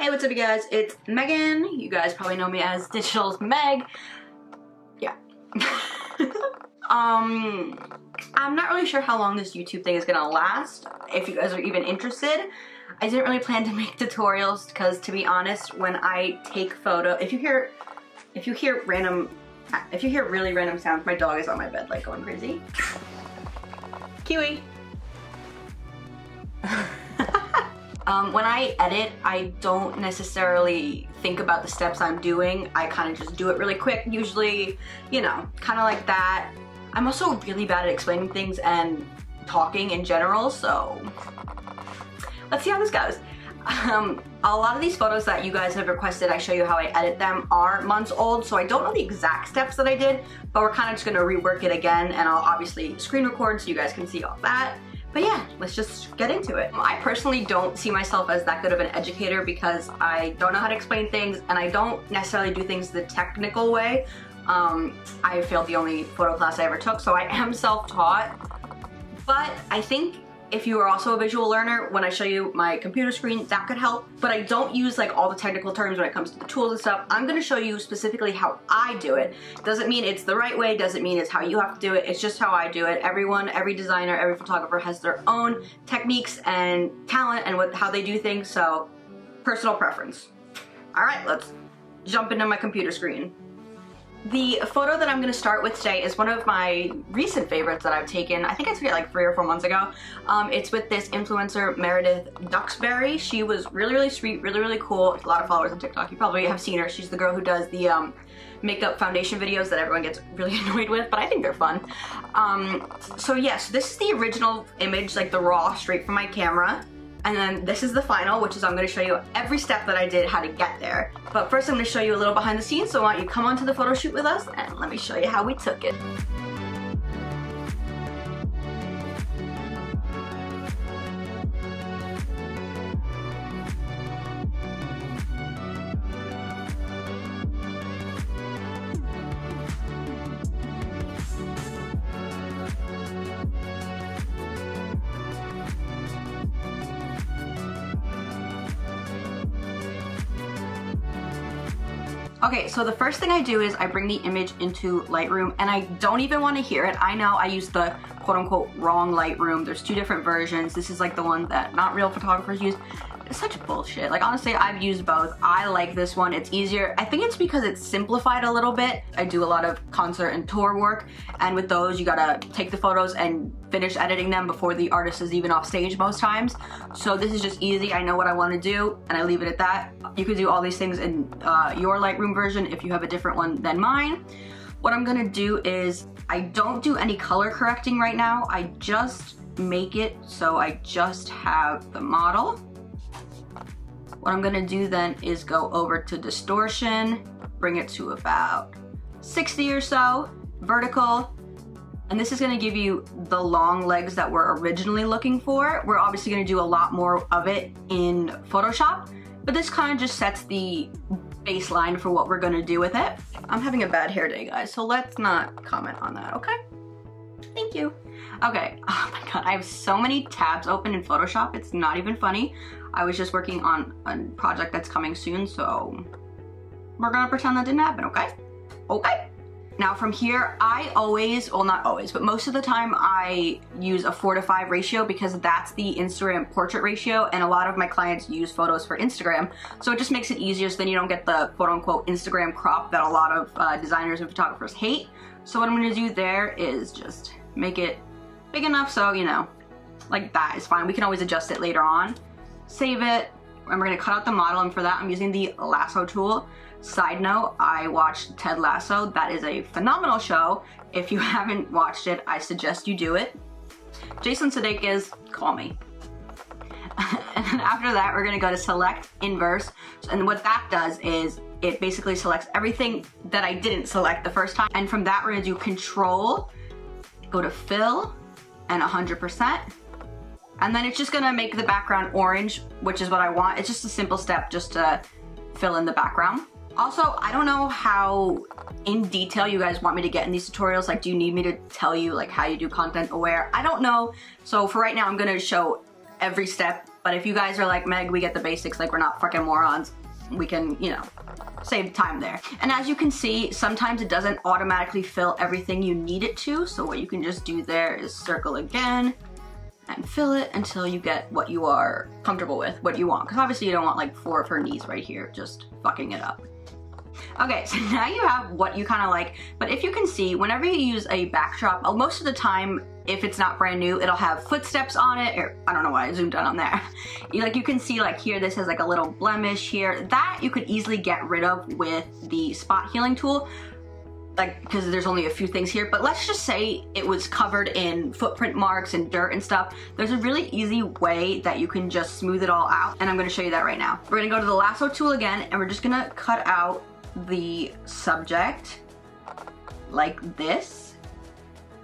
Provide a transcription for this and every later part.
Hey, what's up you guys? It's Megan. You guys probably know me as Digital's Meg. Yeah. um, I'm not really sure how long this YouTube thing is gonna last, if you guys are even interested. I didn't really plan to make tutorials because to be honest, when I take photo, if you hear, if you hear random, if you hear really random sounds, my dog is on my bed like going crazy. Kiwi. Um, when I edit, I don't necessarily think about the steps I'm doing. I kind of just do it really quick, usually, you know, kind of like that. I'm also really bad at explaining things and talking in general, so let's see how this goes. Um, a lot of these photos that you guys have requested I show you how I edit them are months old, so I don't know the exact steps that I did, but we're kind of just gonna rework it again, and I'll obviously screen record so you guys can see all that. But yeah, let's just get into it. I personally don't see myself as that good of an educator because I don't know how to explain things and I don't necessarily do things the technical way. Um, I failed the only photo class I ever took, so I am self-taught. But I think if you are also a visual learner, when I show you my computer screen, that could help. But I don't use like all the technical terms when it comes to the tools and stuff. I'm gonna show you specifically how I do it. Doesn't mean it's the right way, doesn't mean it's how you have to do it. It's just how I do it. Everyone, every designer, every photographer has their own techniques and talent and what how they do things, so personal preference. All right, let's jump into my computer screen. The photo that I'm going to start with today is one of my recent favorites that I've taken. I think I took it like three or four months ago. Um, it's with this influencer, Meredith Duxbury. She was really, really sweet, really, really cool. A lot of followers on TikTok. You probably have seen her. She's the girl who does the um, makeup foundation videos that everyone gets really annoyed with, but I think they're fun. Um, so yes, this is the original image, like the raw, straight from my camera. And then this is the final, which is I'm gonna show you every step that I did, how to get there. But first I'm gonna show you a little behind the scenes, so why don't you come onto the photo shoot with us and let me show you how we took it. So the first thing I do is I bring the image into Lightroom and I don't even want to hear it. I know I use the quote unquote wrong Lightroom. There's two different versions. This is like the one that not real photographers use such bullshit. Like honestly, I've used both. I like this one. It's easier. I think it's because it's simplified a little bit. I do a lot of concert and tour work and with those you gotta take the photos and finish editing them before the artist is even off stage most times. So this is just easy. I know what I want to do and I leave it at that. You could do all these things in uh, your Lightroom version if you have a different one than mine. What I'm gonna do is I don't do any color correcting right now. I just make it so I just have the model what I'm gonna do then is go over to distortion, bring it to about 60 or so, vertical, and this is gonna give you the long legs that we're originally looking for. We're obviously gonna do a lot more of it in Photoshop, but this kind of just sets the baseline for what we're gonna do with it. I'm having a bad hair day, guys, so let's not comment on that, okay? Thank you. Okay, oh my god, I have so many tabs open in Photoshop, it's not even funny. I was just working on a project that's coming soon, so we're gonna pretend that didn't happen, okay? Okay. Now from here, I always, well not always, but most of the time I use a four to five ratio because that's the Instagram portrait ratio and a lot of my clients use photos for Instagram. So it just makes it easier so then you don't get the quote unquote Instagram crop that a lot of uh, designers and photographers hate. So what I'm gonna do there is just make it big enough so, you know, like that is fine. We can always adjust it later on save it, and we're gonna cut out the model, and for that I'm using the lasso tool. Side note, I watched Ted Lasso. That is a phenomenal show. If you haven't watched it, I suggest you do it. Jason Sudeikis, call me. and then after that, we're gonna go to select inverse. And what that does is it basically selects everything that I didn't select the first time. And from that, we're gonna do control, go to fill, and 100%. And then it's just gonna make the background orange, which is what I want. It's just a simple step just to fill in the background. Also, I don't know how in detail you guys want me to get in these tutorials. Like, do you need me to tell you like how you do content aware? I don't know. So for right now, I'm gonna show every step But if you guys are like, Meg, we get the basics, like we're not fucking morons, we can, you know, save time there. And as you can see, sometimes it doesn't automatically fill everything you need it to. So what you can just do there is circle again and fill it until you get what you are comfortable with, what you want. Because obviously you don't want like four of her knees right here, just fucking it up. Okay, so now you have what you kind of like, but if you can see, whenever you use a backdrop, uh, most of the time, if it's not brand new, it'll have footsteps on it, or I don't know why I zoomed in on there. You, like you can see like here, this has like a little blemish here. That you could easily get rid of with the spot healing tool, like because there's only a few things here but let's just say it was covered in footprint marks and dirt and stuff there's a really easy way that you can just smooth it all out and I'm gonna show you that right now we're gonna go to the lasso tool again and we're just gonna cut out the subject like this.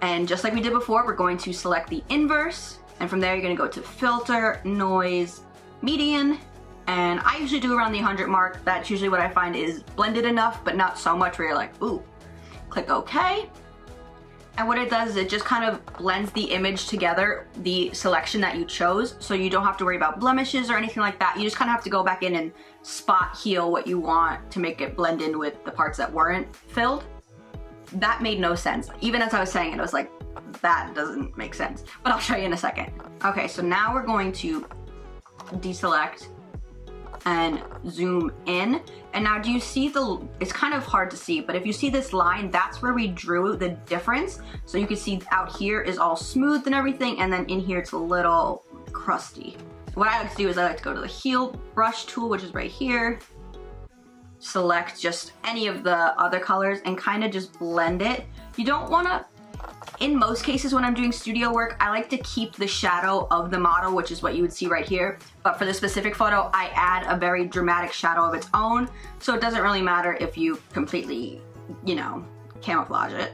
And just like we did before, we're going to select the inverse. And from there, you're gonna go to filter, noise, median. And I usually do around the 100 mark. That's usually what I find is blended enough, but not so much where you're like, ooh. Click okay. And what it does is it just kind of blends the image together, the selection that you chose, so you don't have to worry about blemishes or anything like that. You just kind of have to go back in and spot heal what you want to make it blend in with the parts that weren't filled. That made no sense. Even as I was saying it, I was like, that doesn't make sense. But I'll show you in a second. Okay, so now we're going to deselect and zoom in. And now do you see the, it's kind of hard to see, but if you see this line, that's where we drew the difference. So you can see out here is all smooth and everything, and then in here it's a little crusty. What I like to do is I like to go to the heal brush tool, which is right here, select just any of the other colors and kind of just blend it. You don't wanna in most cases when I'm doing studio work, I like to keep the shadow of the model, which is what you would see right here. But for this specific photo, I add a very dramatic shadow of its own. So it doesn't really matter if you completely, you know, camouflage it.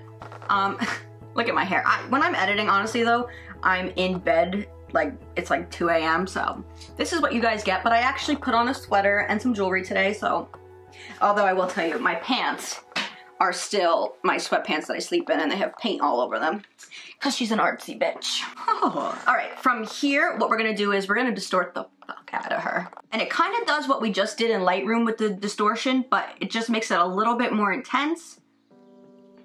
Um, look at my hair. I, when I'm editing, honestly though, I'm in bed like it's like 2 a.m. So this is what you guys get, but I actually put on a sweater and some jewelry today. So although I will tell you my pants are still my sweatpants that I sleep in and they have paint all over them. Cause she's an artsy bitch. Oh. All right, from here, what we're gonna do is we're gonna distort the fuck out of her. And it kind of does what we just did in Lightroom with the distortion, but it just makes it a little bit more intense.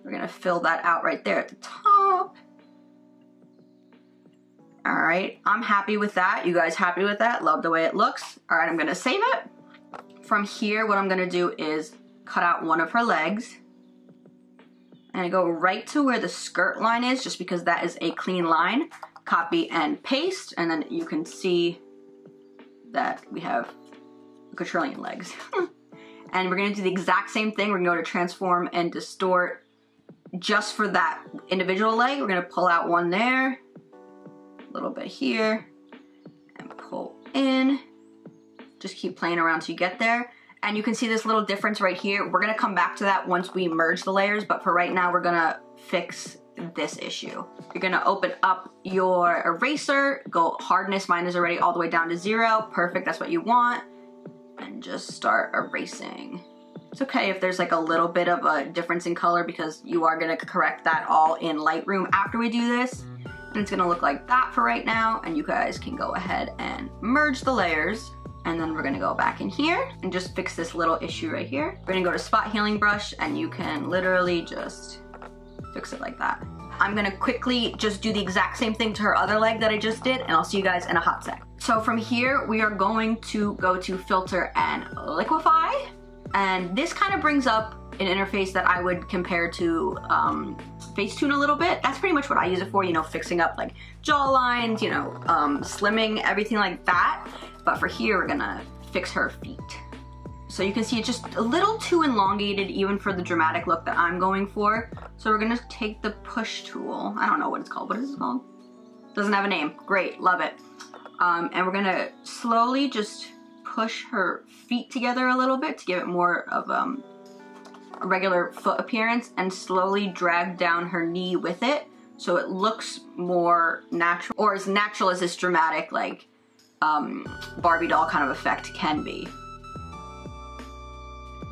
We're gonna fill that out right there at the top. All right, I'm happy with that. You guys happy with that? Love the way it looks. All right, I'm gonna save it. From here, what I'm gonna do is cut out one of her legs and I go right to where the skirt line is just because that is a clean line. Copy and paste, and then you can see that we have quadrillion legs. and we're gonna do the exact same thing. We're gonna go to transform and distort just for that individual leg. We're gonna pull out one there, a little bit here, and pull in. Just keep playing around till you get there. And you can see this little difference right here. We're gonna come back to that once we merge the layers, but for right now, we're gonna fix this issue. You're gonna open up your eraser, go hardness, mine is already all the way down to zero. Perfect, that's what you want. And just start erasing. It's okay if there's like a little bit of a difference in color because you are gonna correct that all in Lightroom after we do this. And it's gonna look like that for right now. And you guys can go ahead and merge the layers. And then we're gonna go back in here and just fix this little issue right here. We're gonna go to spot healing brush and you can literally just fix it like that. I'm gonna quickly just do the exact same thing to her other leg that I just did and I'll see you guys in a hot sec. So from here, we are going to go to filter and liquify. And this kind of brings up an interface that I would compare to um, Facetune a little bit. That's pretty much what I use it for, you know, fixing up like jaw lines, you know, um, slimming, everything like that. But for here, we're gonna fix her feet. So you can see it's just a little too elongated even for the dramatic look that I'm going for. So we're gonna take the push tool. I don't know what it's called. What is it called? Doesn't have a name. Great, love it. Um, and we're gonna slowly just push her feet together a little bit to give it more of um, regular foot appearance and slowly drag down her knee with it so it looks more natural or as natural as this dramatic like um, Barbie doll kind of effect can be.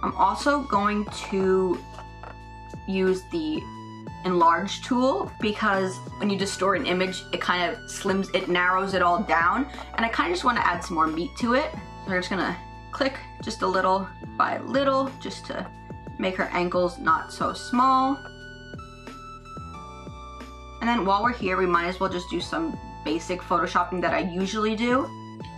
I'm also going to use the enlarge tool because when you distort an image, it kind of slims, it narrows it all down. And I kind of just want to add some more meat to it. So we're just gonna click just a little by little just to make her ankles not so small. And then while we're here, we might as well just do some basic photoshopping that I usually do.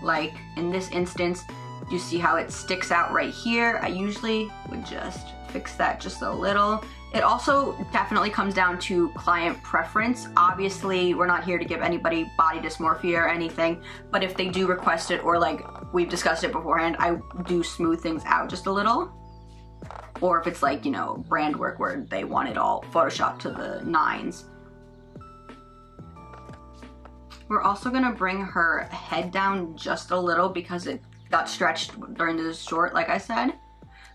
Like in this instance, you see how it sticks out right here. I usually would just fix that just a little. It also definitely comes down to client preference. Obviously, we're not here to give anybody body dysmorphia or anything, but if they do request it or like we've discussed it beforehand, I do smooth things out just a little. Or if it's like, you know, brand work where they want it all photoshopped to the nines. We're also gonna bring her head down just a little because it got stretched during the short, like I said.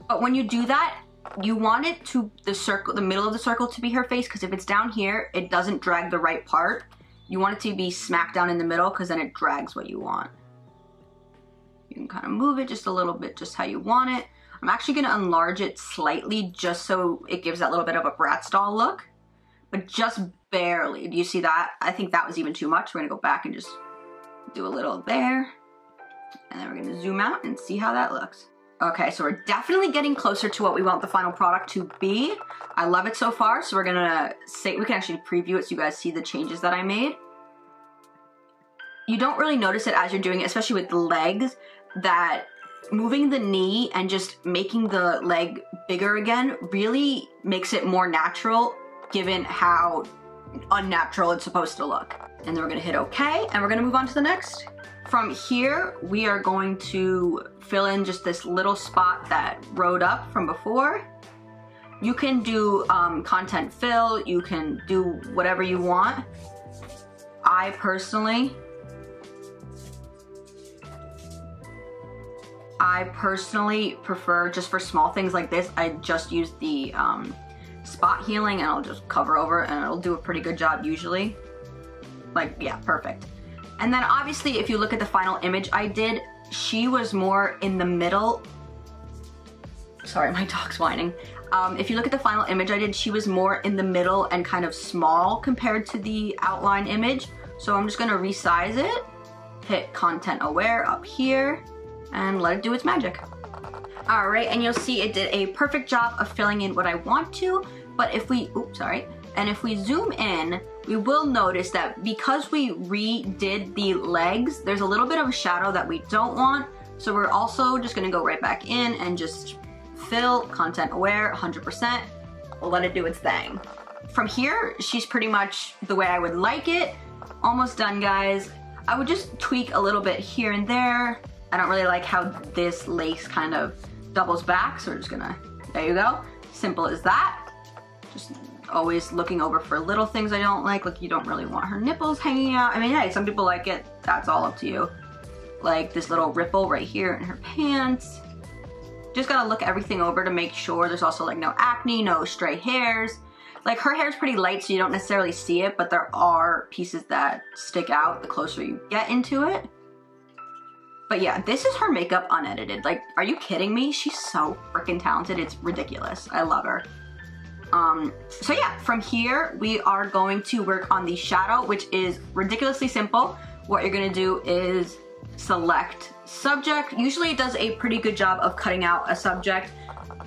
But when you do that, you want it to the circle, the middle of the circle to be her face because if it's down here, it doesn't drag the right part. You want it to be smack down in the middle because then it drags what you want. You can kind of move it just a little bit, just how you want it. I'm actually gonna enlarge it slightly just so it gives that little bit of a Bratz doll look, but just barely. Do you see that? I think that was even too much. We're gonna go back and just do a little there. And then we're gonna zoom out and see how that looks. Okay, so we're definitely getting closer to what we want the final product to be. I love it so far, so we're gonna say, we can actually preview it so you guys see the changes that I made. You don't really notice it as you're doing it, especially with the legs, that moving the knee and just making the leg bigger again really makes it more natural given how unnatural it's supposed to look. And then we're gonna hit okay, and we're gonna move on to the next. From here, we are going to fill in just this little spot that rode up from before. You can do um, content fill, you can do whatever you want. I personally, I personally prefer just for small things like this, I just use the um, spot healing and I'll just cover over and it'll do a pretty good job usually. Like, yeah, perfect. And then obviously if you look at the final image I did, she was more in the middle. Sorry, my dog's whining. Um, if you look at the final image I did, she was more in the middle and kind of small compared to the outline image. So I'm just gonna resize it, hit content aware up here, and let it do its magic. All right, and you'll see it did a perfect job of filling in what I want to, but if we, oops, sorry, and if we zoom in, we will notice that because we redid the legs, there's a little bit of a shadow that we don't want. So we're also just gonna go right back in and just fill content aware 100%. We'll let it do its thing. From here, she's pretty much the way I would like it. Almost done, guys. I would just tweak a little bit here and there. I don't really like how this lace kind of doubles back, so we're just gonna, there you go. Simple as that. Just always looking over for little things I don't like, like you don't really want her nipples hanging out. I mean, hey, some people like it, that's all up to you. Like this little ripple right here in her pants. Just gotta look everything over to make sure there's also like no acne, no stray hairs. Like her hair is pretty light so you don't necessarily see it, but there are pieces that stick out the closer you get into it. But yeah, this is her makeup unedited. Like, are you kidding me? She's so freaking talented. It's ridiculous. I love her. Um, so yeah, from here, we are going to work on the shadow, which is ridiculously simple. What you're gonna do is select subject. Usually it does a pretty good job of cutting out a subject.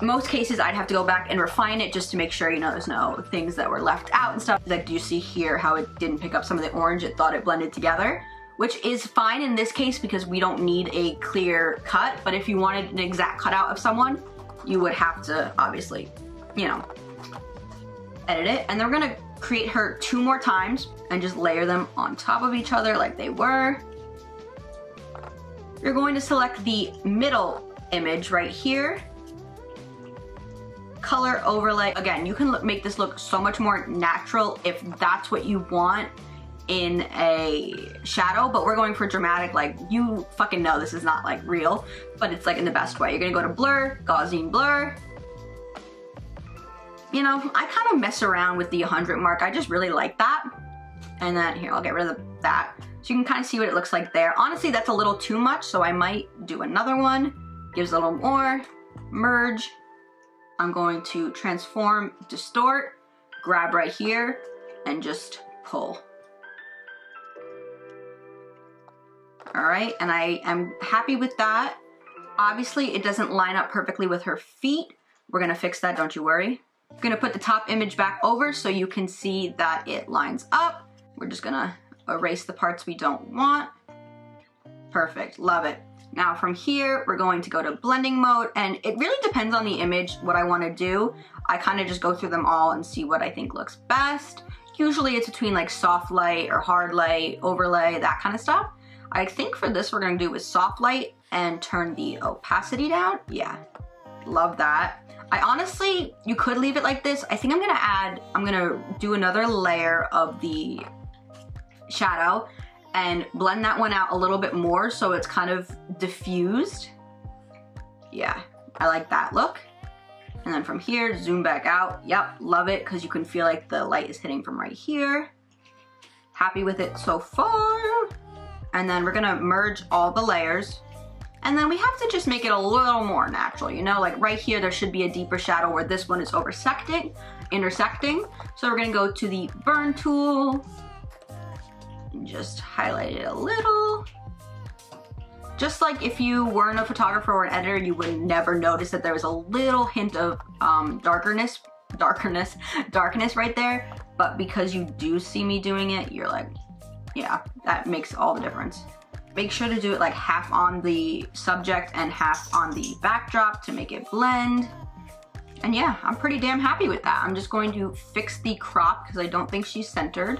Most cases I'd have to go back and refine it just to make sure, you know, there's no things that were left out and stuff. Like, do you see here how it didn't pick up some of the orange? It thought it blended together which is fine in this case because we don't need a clear cut, but if you wanted an exact cutout of someone, you would have to obviously, you know, edit it. And then we're gonna create her two more times and just layer them on top of each other like they were. You're going to select the middle image right here. Color overlay. Again, you can make this look so much more natural if that's what you want in a shadow, but we're going for dramatic, like you fucking know this is not like real, but it's like in the best way. You're gonna go to blur, Gaussian blur. You know, I kind of mess around with the 100 mark. I just really like that. And then here, I'll get rid of that. So you can kind of see what it looks like there. Honestly, that's a little too much, so I might do another one. Gives a little more. Merge. I'm going to transform, distort, grab right here and just pull. All right, and I am happy with that. Obviously, it doesn't line up perfectly with her feet. We're gonna fix that, don't you worry. I'm gonna put the top image back over so you can see that it lines up. We're just gonna erase the parts we don't want. Perfect, love it. Now from here, we're going to go to blending mode and it really depends on the image, what I wanna do. I kind of just go through them all and see what I think looks best. Usually it's between like soft light or hard light, overlay, that kind of stuff. I think for this we're gonna do with soft light and turn the opacity down. Yeah, love that. I honestly, you could leave it like this. I think I'm gonna add, I'm gonna do another layer of the shadow and blend that one out a little bit more so it's kind of diffused. Yeah, I like that look. And then from here, zoom back out. Yep, love it because you can feel like the light is hitting from right here. Happy with it so far. And then we're gonna merge all the layers. And then we have to just make it a little more natural, you know? Like right here, there should be a deeper shadow where this one is intersecting, intersecting. So we're gonna go to the burn tool and just highlight it a little. Just like if you weren't a photographer or an editor, you would never notice that there was a little hint of um, darkness, darkness, darkness right there. But because you do see me doing it, you're like, yeah, that makes all the difference. Make sure to do it like half on the subject and half on the backdrop to make it blend. And yeah, I'm pretty damn happy with that. I'm just going to fix the crop because I don't think she's centered.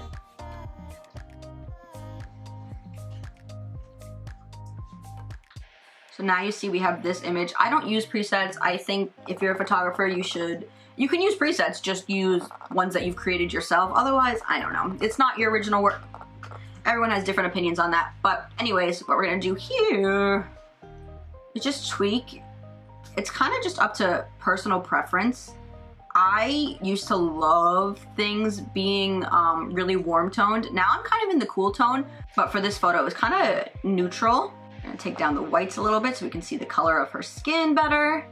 So now you see we have this image. I don't use presets. I think if you're a photographer, you should, you can use presets, just use ones that you've created yourself. Otherwise, I don't know. It's not your original work. Everyone has different opinions on that. But anyways, what we're gonna do here is just tweak. It's kind of just up to personal preference. I used to love things being um, really warm toned. Now I'm kind of in the cool tone, but for this photo it was kind of neutral. I'm gonna take down the whites a little bit so we can see the color of her skin better.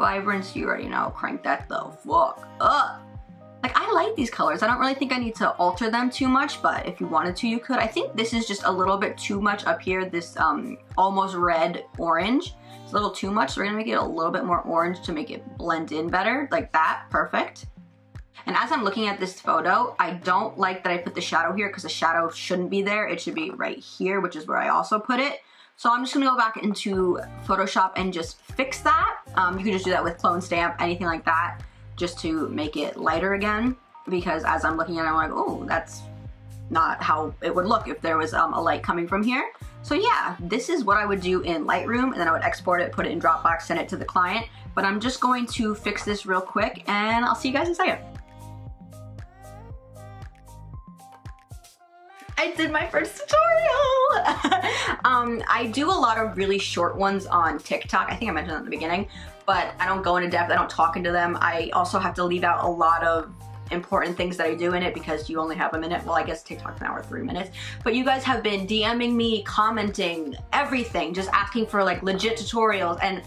Vibrance, you already know, crank that the fuck up. Like, I like these colors. I don't really think I need to alter them too much, but if you wanted to, you could. I think this is just a little bit too much up here, this um, almost red orange. It's a little too much, so we're gonna make it a little bit more orange to make it blend in better, like that, perfect. And as I'm looking at this photo, I don't like that I put the shadow here because the shadow shouldn't be there. It should be right here, which is where I also put it. So I'm just gonna go back into Photoshop and just fix that. Um, you can just do that with clone stamp, anything like that, just to make it lighter again. Because as I'm looking at it, I'm like, oh, that's not how it would look if there was um, a light coming from here. So yeah, this is what I would do in Lightroom and then I would export it, put it in Dropbox, send it to the client. But I'm just going to fix this real quick and I'll see you guys in a second. I did my first tutorial. um, I do a lot of really short ones on TikTok. I think I mentioned that in the beginning, but I don't go into depth. I don't talk into them. I also have to leave out a lot of important things that I do in it because you only have a minute. Well, I guess TikTok's an hour, three minutes. But you guys have been DMing me, commenting, everything, just asking for like legit tutorials. And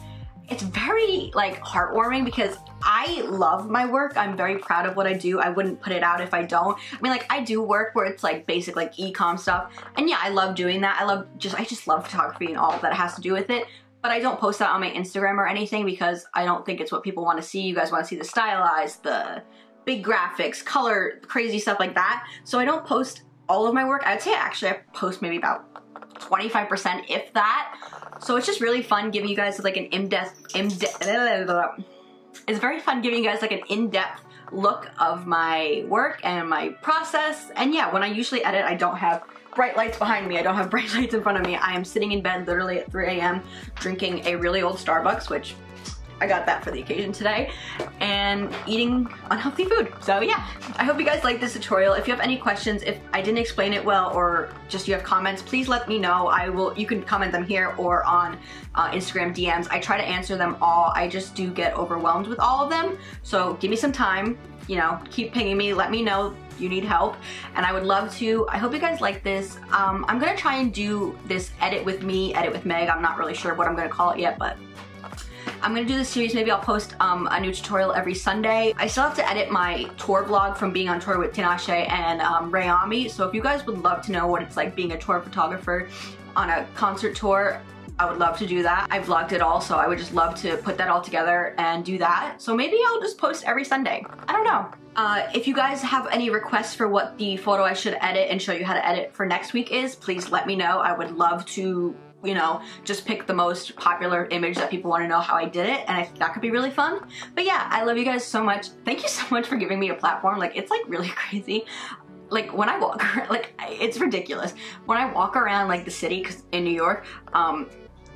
it's very like heartwarming because I love my work. I'm very proud of what I do. I wouldn't put it out if I don't. I mean, like I do work where it's like basic like e-com stuff. And yeah, I love doing that. I love just, I just love photography and all that has to do with it. But I don't post that on my Instagram or anything because I don't think it's what people want to see. You guys want to see the stylized, the big graphics, color, crazy stuff like that. So I don't post all of my work. I'd say actually I post maybe about 25% if that. So it's just really fun giving you guys like an in-depth, in-depth, it's very fun giving you guys like an in-depth look of my work and my process. And yeah, when I usually edit, I don't have bright lights behind me. I don't have bright lights in front of me. I am sitting in bed literally at 3 a.m. drinking a really old Starbucks, which I got that for the occasion today, and eating unhealthy food. So yeah, I hope you guys like this tutorial. If you have any questions, if I didn't explain it well or just you have comments, please let me know. I will, you can comment them here or on uh, Instagram DMs. I try to answer them all. I just do get overwhelmed with all of them. So give me some time, you know, keep pinging me, let me know you need help and I would love to I hope you guys like this um, I'm gonna try and do this edit with me edit with Meg I'm not really sure what I'm gonna call it yet but I'm gonna do this series, maybe I'll post um, a new tutorial every Sunday. I still have to edit my tour vlog from being on tour with Tinashe and um, Rayami, so if you guys would love to know what it's like being a tour photographer on a concert tour, I would love to do that. I vlogged it all, so I would just love to put that all together and do that. So maybe I'll just post every Sunday. I don't know. Uh, if you guys have any requests for what the photo I should edit and show you how to edit for next week is, please let me know. I would love to you know, just pick the most popular image that people want to know how I did it, and I that could be really fun. But yeah, I love you guys so much. Thank you so much for giving me a platform. Like, it's like really crazy. Like, when I walk like, it's ridiculous. When I walk around, like, the city, cause in New York, um,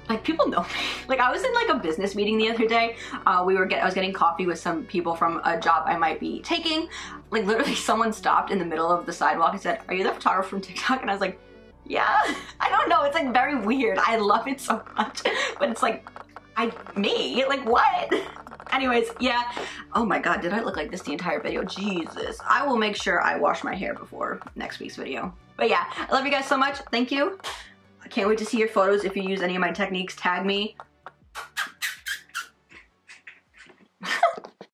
like people know me. Like I was in like a business meeting the other day. Uh, we were get I was getting coffee with some people from a job I might be taking. Like literally someone stopped in the middle of the sidewalk and said, are you the photographer from TikTok? And I was like, yeah, I don't know. It's like very weird. I love it so much, but it's like, I me like what? Anyways, yeah. Oh my god, did I look like this the entire video? Jesus. I will make sure I wash my hair before next week's video. But yeah, I love you guys so much. Thank you. I can't wait to see your photos. If you use any of my techniques, tag me.